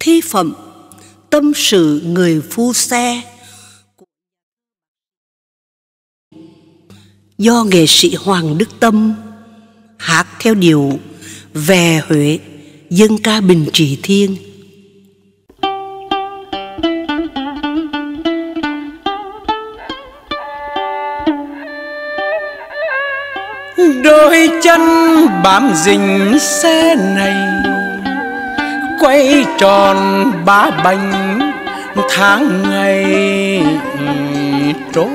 thi phẩm, tâm sự người phu xe do nghệ sĩ Hoàng Đức Tâm hát theo điệu về Huế, dân ca Bình Trị Thiên. Đôi chân bám dính xe này Quay tròn ba bánh tháng ngày. Trôi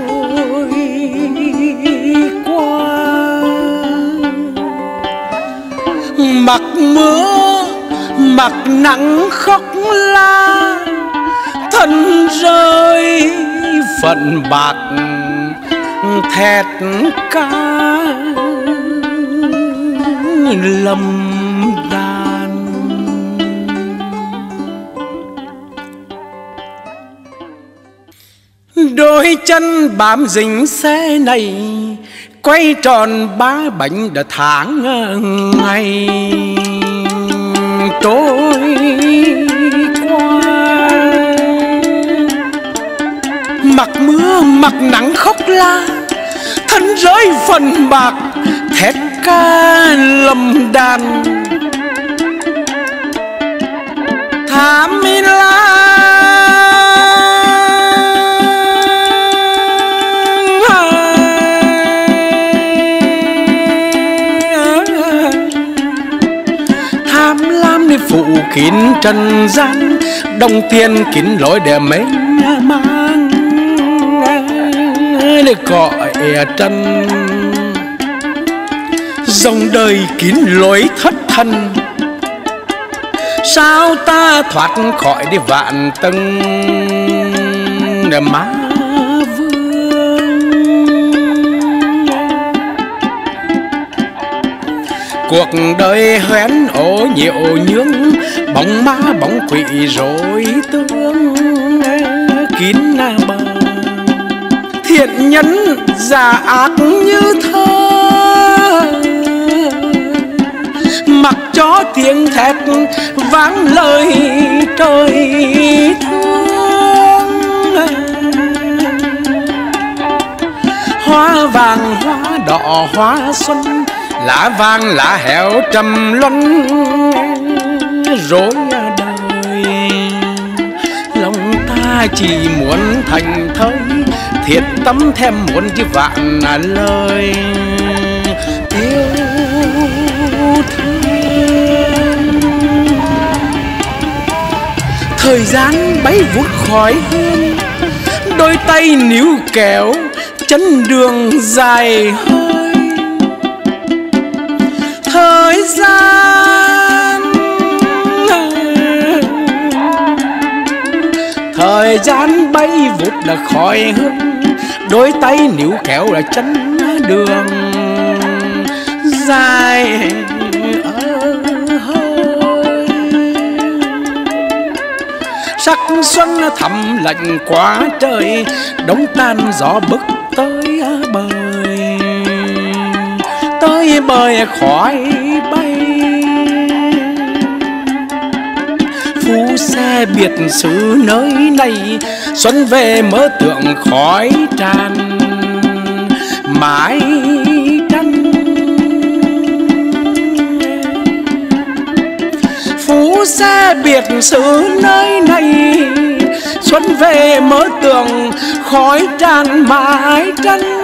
qua. Mặc mưa, mặc nắng khóc la, thân rơi phận bạc, thẹt ca. Lầm đôi chân bám dính xe này, quay tròn ba bánh đã tháng ngày. Tôi qua. Mặc mưa, mặc nắng khóc la, thân rơi phần bạc, thét ca lầm đàn. Phụ kín trần gian, đồng tiền kín lối để mấy mang. Để gọi trần? Dòng đời kín lối thất thân sao ta thoát khỏi đi vạn tầng? Để má. Cuộc đời hoen ố nhiều nhướng, bóng má bóng quỷ rồi tương kín bờ. Thiện nhân giả ác như thơ, mặc cho tiếng thét vang lời trời thương hoa vàng, hoa đỏ, hoa xuân lá vàng lá hẻo trầm luân, rối đời. Lòng ta chỉ muốn thành thơi, thiệt tâm thêm muốn chứ vạn lời. Yêu thương. Thời gian bay vút khỏi hương, đôi tay níu kéo chân đường dài hơn thời gian. Thời gian bay vụt là khỏi hương, đôi tay níu kéo là chân đường. Dài sắc xuân thầm lạnh quá trời, đống tan gió bức tới bời tới bơi khỏi bay. Phú xe biệt xứ nơi này, xuân về mơ tượng khói tràn. Mãi trăng. Phú xe biệt xứ nơi này, xuân về mơ tượng khói tràn. Mãi trăng.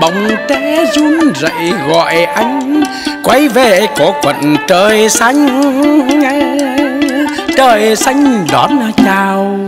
Bóng té run rẩy gọi anh, quay về có quận trời xanh. Trời xanh đón chào.